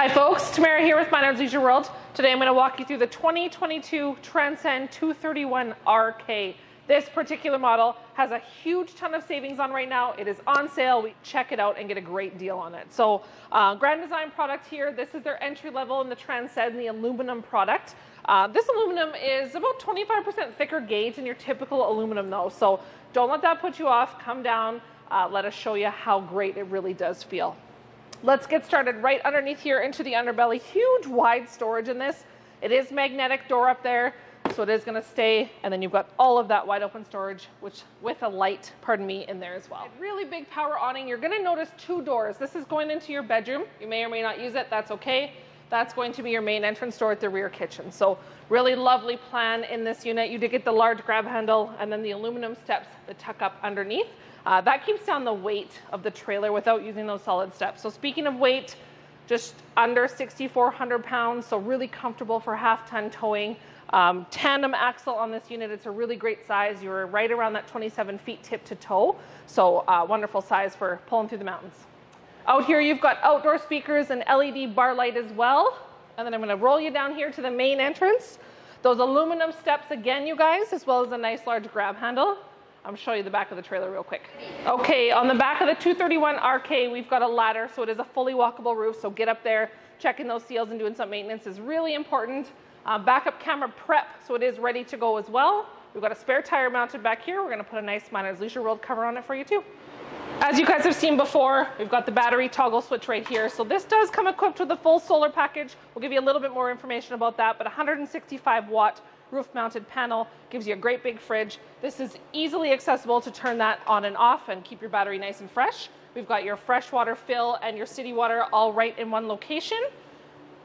Hi folks, Tamara here with Minard's Leisure World. Today I'm going to walk you through the 2022 Transcend 231 RK. This particular model has a huge ton of savings on right now. It is on sale. We check it out and get a great deal on it. So uh, Grand Design product here. This is their entry level in the Transcend, the aluminum product. Uh, this aluminum is about 25% thicker gauge than your typical aluminum though. So don't let that put you off. Come down. Uh, let us show you how great it really does feel. Let's get started right underneath here into the underbelly. Huge wide storage in this. It is magnetic door up there so it is going to stay. And then you've got all of that wide open storage, which with a light, pardon me, in there as well. Really big power awning. You're going to notice two doors. This is going into your bedroom. You may or may not use it. That's okay. That's going to be your main entrance door at the rear kitchen. So really lovely plan in this unit. You did get the large grab handle and then the aluminum steps that tuck up underneath. Uh, that keeps down the weight of the trailer without using those solid steps. So speaking of weight, just under 6,400 pounds, so really comfortable for half ton towing. Um, tandem axle on this unit, it's a really great size. You're right around that 27 feet tip to toe. So uh, wonderful size for pulling through the mountains. Out here, you've got outdoor speakers and LED bar light as well. And then I'm gonna roll you down here to the main entrance. Those aluminum steps again, you guys, as well as a nice large grab handle. I'm show you the back of the trailer real quick. Okay, on the back of the 231 RK, we've got a ladder, so it is a fully walkable roof. So get up there, checking those seals and doing some maintenance is really important. Uh, backup camera prep, so it is ready to go as well. We've got a spare tire mounted back here. We're gonna put a nice Minard's Leisure World cover on it for you too. As you guys have seen before, we've got the battery toggle switch right here. So this does come equipped with a full solar package. We'll give you a little bit more information about that, but 165 watt roof mounted panel gives you a great big fridge. This is easily accessible to turn that on and off and keep your battery nice and fresh. We've got your freshwater fill and your city water all right in one location.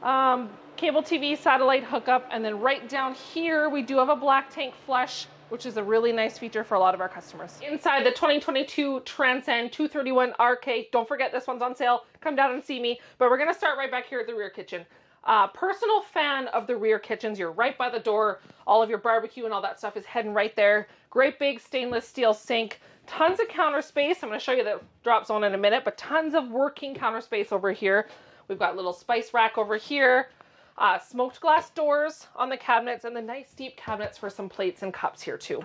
Um, cable TV satellite hookup, and then right down here, we do have a black tank flush, which is a really nice feature for a lot of our customers. Inside the 2022 Transcend 231 RK, don't forget this one's on sale. Come down and see me, but we're gonna start right back here at the rear kitchen. Uh, personal fan of the rear kitchens. You're right by the door. All of your barbecue and all that stuff is heading right there. Great big stainless steel sink. Tons of counter space. I'm going to show you the drop zone in a minute, but tons of working counter space over here. We've got a little spice rack over here. Uh, smoked glass doors on the cabinets and the nice deep cabinets for some plates and cups here too.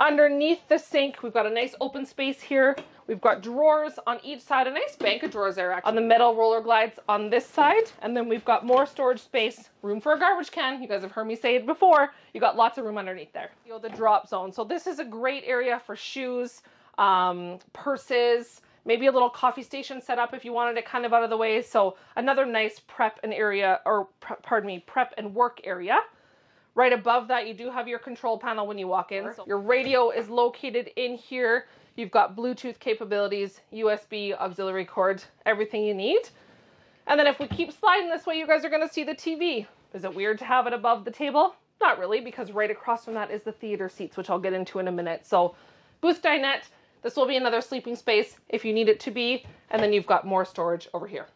Underneath the sink, we've got a nice open space here. We've got drawers on each side, a nice bank of drawers there. On the metal roller glides on this side. And then we've got more storage space, room for a garbage can. You guys have heard me say it before. You got lots of room underneath there. You know, the drop zone. So this is a great area for shoes, um, purses, maybe a little coffee station set up if you wanted it kind of out of the way. So another nice prep and area, or pardon me, prep and work area. Right above that, you do have your control panel when you walk in. So your radio is located in here. You've got Bluetooth capabilities, USB, auxiliary cord, everything you need. And then if we keep sliding this way, you guys are gonna see the TV. Is it weird to have it above the table? Not really, because right across from that is the theater seats, which I'll get into in a minute. So booth dinette, this will be another sleeping space if you need it to be. And then you've got more storage over here.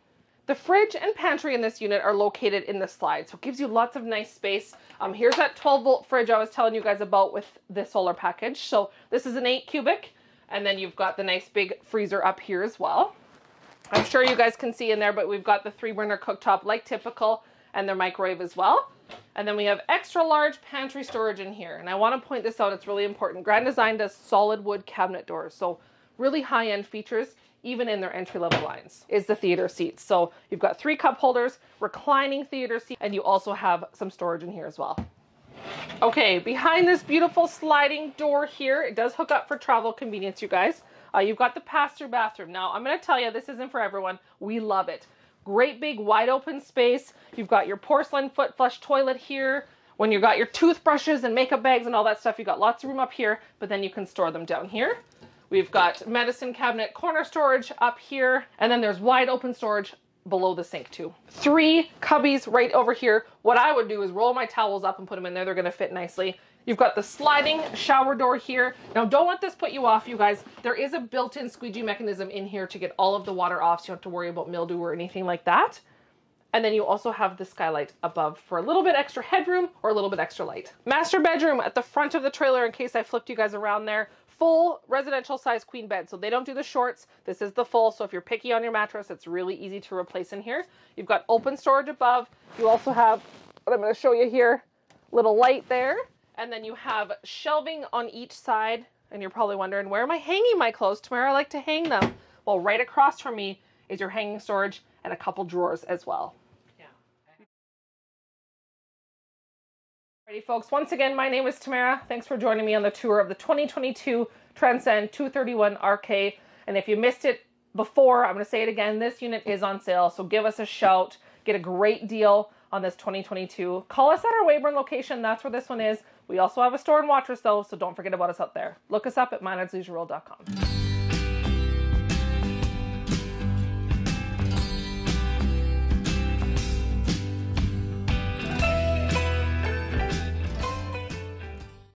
The fridge and pantry in this unit are located in the slide, so it gives you lots of nice space. Um, here's that 12 volt fridge I was telling you guys about with the solar package. So this is an 8 cubic, and then you've got the nice big freezer up here as well. I'm sure you guys can see in there, but we've got the three burner cooktop like typical, and their microwave as well. And then we have extra large pantry storage in here. And I want to point this out, it's really important. Grand Design does solid wood cabinet doors, so really high end features even in their entry level lines, is the theater seats. So you've got three cup holders, reclining theater seat, and you also have some storage in here as well. Okay, behind this beautiful sliding door here, it does hook up for travel convenience, you guys. Uh, you've got the pass-through bathroom. Now, I'm going to tell you, this isn't for everyone. We love it. Great big wide open space. You've got your porcelain foot flush toilet here. When you've got your toothbrushes and makeup bags and all that stuff, you've got lots of room up here, but then you can store them down here. We've got medicine cabinet corner storage up here, and then there's wide open storage below the sink too. Three cubbies right over here. What I would do is roll my towels up and put them in there. They're gonna fit nicely. You've got the sliding shower door here. Now don't let this put you off, you guys. There is a built-in squeegee mechanism in here to get all of the water off so you don't have to worry about mildew or anything like that. And then you also have the skylight above for a little bit extra headroom or a little bit extra light. Master bedroom at the front of the trailer in case I flipped you guys around there full residential size queen bed. So they don't do the shorts. This is the full. So if you're picky on your mattress, it's really easy to replace in here. You've got open storage above. You also have what I'm going to show you here, little light there. And then you have shelving on each side. And you're probably wondering, where am I hanging my clothes? Tomorrow I like to hang them. Well, right across from me is your hanging storage and a couple drawers as well. Alrighty, folks. Once again, my name is Tamara. Thanks for joining me on the tour of the 2022 Transcend 231 RK. And if you missed it before, I'm going to say it again. This unit is on sale, so give us a shout. Get a great deal on this 2022. Call us at our Weyburn location. That's where this one is. We also have a store in Watrous, though, so don't forget about us out there. Look us up at minardsleisureworld.com.